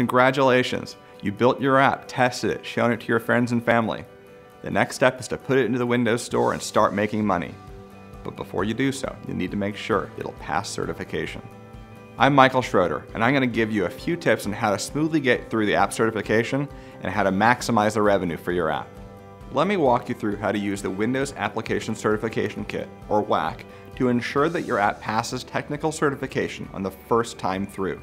Congratulations! You built your app, tested it, shown it to your friends and family. The next step is to put it into the Windows Store and start making money. But before you do so, you need to make sure it'll pass certification. I'm Michael Scherotter, and I'm going to give you a few tips on how to smoothly get through the app certification and how to maximize the revenue for your app. Let me walk you through how to use the Windows Application Certification Kit, or WAC, to ensure that your app passes technical certification on the first time through.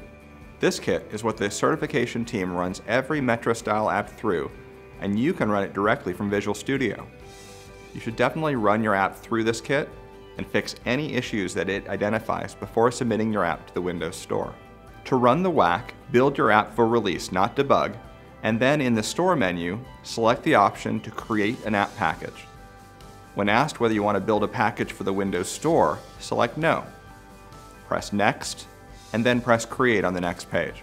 This kit is what the certification team runs every Metro style app through, and you can run it directly from Visual Studio. You should definitely run your app through this kit and fix any issues that it identifies before submitting your app to the Windows Store. To run the WAC, build your app for release, not debug, and then in the Store menu, select the option to create an app package. When asked whether you want to build a package for the Windows Store, select No. Press Next, and then press Create on the next page.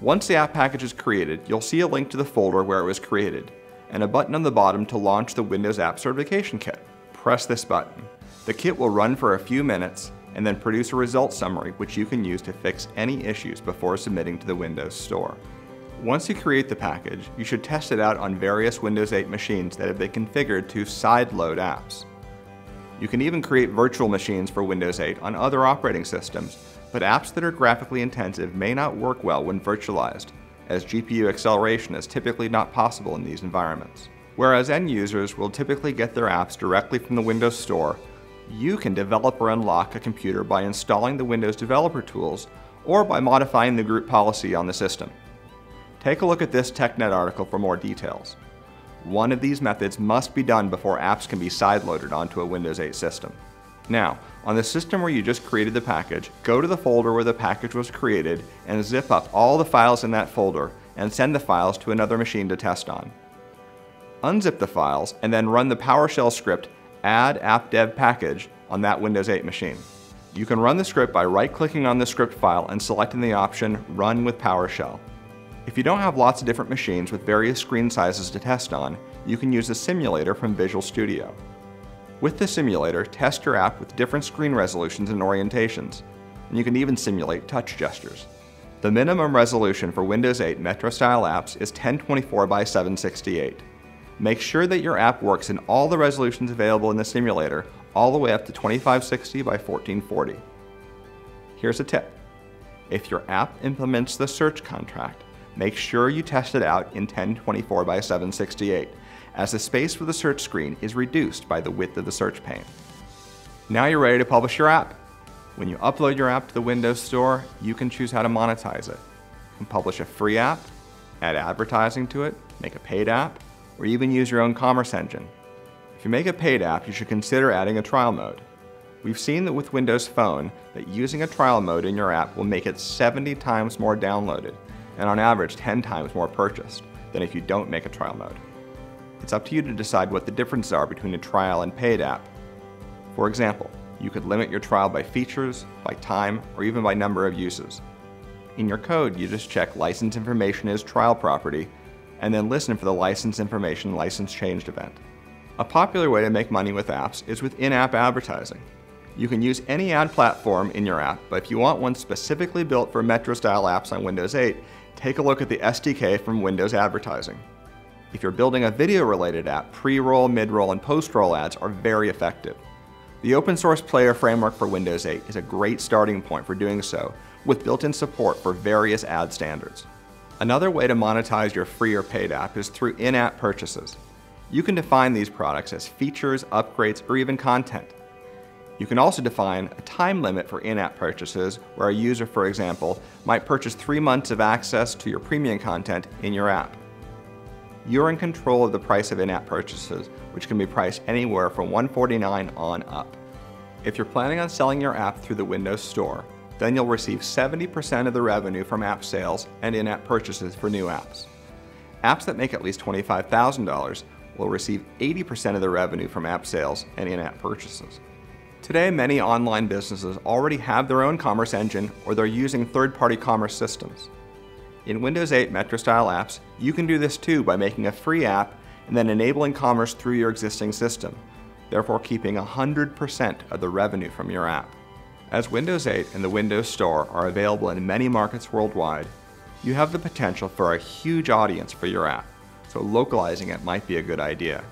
Once the app package is created, you'll see a link to the folder where it was created, and a button on the bottom to launch the Windows App Certification Kit. Press this button. The kit will run for a few minutes and then produce a results summary which you can use to fix any issues before submitting to the Windows Store. Once you create the package, you should test it out on various Windows 8 machines that have been configured to sideload apps. You can even create virtual machines for Windows 8 on other operating systems, but apps that are graphically intensive may not work well when virtualized, as GPU acceleration is typically not possible in these environments. Whereas end users will typically get their apps directly from the Windows Store, you can develop or unlock a computer by installing the Windows developer tools or by modifying the group policy on the system. Take a look at this TechNet article for more details. One of these methods must be done before apps can be sideloaded onto a Windows 8 system. Now, on the system where you just created the package, go to the folder where the package was created and zip up all the files in that folder and send the files to another machine to test on. Unzip the files and then run the PowerShell script add app-dev package on that Windows 8 machine. You can run the script by right-clicking on the script file and selecting the option Run with PowerShell. If you don't have lots of different machines with various screen sizes to test on, you can use the simulator from Visual Studio. With the simulator, test your app with different screen resolutions and orientations, and you can even simulate touch gestures. The minimum resolution for Windows 8 Metro-style apps is 1024 by 768. Make sure that your app works in all the resolutions available in the simulator, all the way up to 2560 by 1440. Here's a tip. If your app implements the search contract, make sure you test it out in 1024 by 768, as the space for the search screen is reduced by the width of the search pane. Now you're ready to publish your app. When you upload your app to the Windows Store, you can choose how to monetize it. You can publish a free app, add advertising to it, make a paid app, or even use your own commerce engine. If you make a paid app, you should consider adding a trial mode. We've seen that with Windows Phone that using a trial mode in your app will make it 70 times more downloaded and on average 10 times more purchased than if you don't make a trial mode. It's up to you to decide what the differences are between a trial and paid app. For example, you could limit your trial by features, by time, or even by number of uses. In your code, you just check license information is trial property, and then listen for the license information license changed event. A popular way to make money with apps is with in-app advertising. You can use any ad platform in your app, but if you want one specifically built for Metro-style apps on Windows 8, take a look at the SDK from Windows Advertising. If you're building a video-related app, pre-roll, mid-roll, and post-roll ads are very effective. The open source player framework for Windows 8 is a great starting point for doing so, with built-in support for various ad standards. Another way to monetize your free or paid app is through in-app purchases. You can define these products as features, upgrades, or even content. You can also define a time limit for in-app purchases where a user, for example, might purchase three months of access to your premium content in your app. You're in control of the price of in-app purchases, which can be priced anywhere from 149 on up. If you're planning on selling your app through the Windows Store, then you'll receive 70% of the revenue from app sales and in-app purchases for new apps. Apps that make at least $25,000 will receive 80% of the revenue from app sales and in-app purchases. Today, many online businesses already have their own commerce engine or they're using third-party commerce systems. In Windows 8 Metro-style apps, you can do this too by making a free app and then enabling commerce through your existing system, therefore keeping 100% of the revenue from your app. As Windows 8 and the Windows Store are available in many markets worldwide, You have the potential for a huge audience for your app, so localizing it might be a good idea.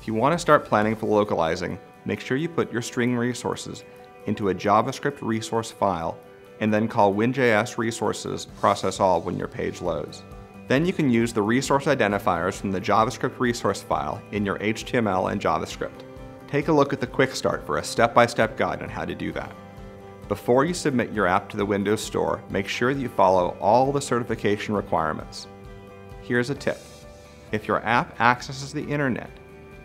If you want to start planning for localizing, make sure you put your string resources into a JavaScript resource file and then call WinJS resources process all when your page loads. Then you can use the resource identifiers from the JavaScript resource file in your HTML and JavaScript. Take a look at the Quick Start for a step-by-step -step guide on how to do that. Before you submit your app to the Windows Store, make sure that you follow all the certification requirements. Here's a tip. If your app accesses the internet,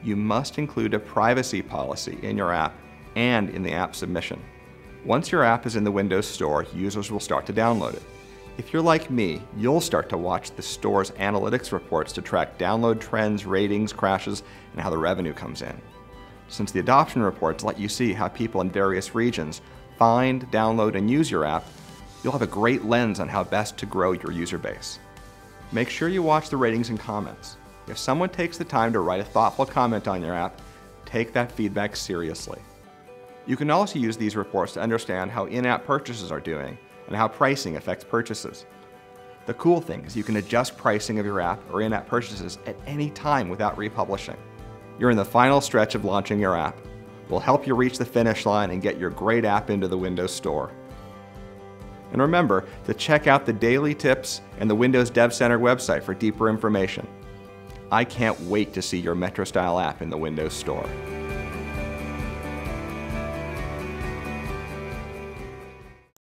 you must include a privacy policy in your app and in the app submission. Once your app is in the Windows Store, users will start to download it. If you're like me, you'll start to watch the store's analytics reports to track download trends, ratings, crashes, and how the revenue comes in. Since the adoption reports let you see how people in various regions find, download, and use your app, you'll have a great lens on how best to grow your user base. Make sure you watch the ratings and comments. If someone takes the time to write a thoughtful comment on your app, take that feedback seriously. You can also use these reports to understand how in-app purchases are doing and how pricing affects purchases. The cool thing is you can adjust pricing of your app or in-app purchases at any time without republishing. You're in the final stretch of launching your app. We'll help you reach the finish line and get your great app into the Windows Store. And remember to check out the daily tips and the Windows Dev Center website for deeper information. I can't wait to see your Metro-style app in the Windows Store.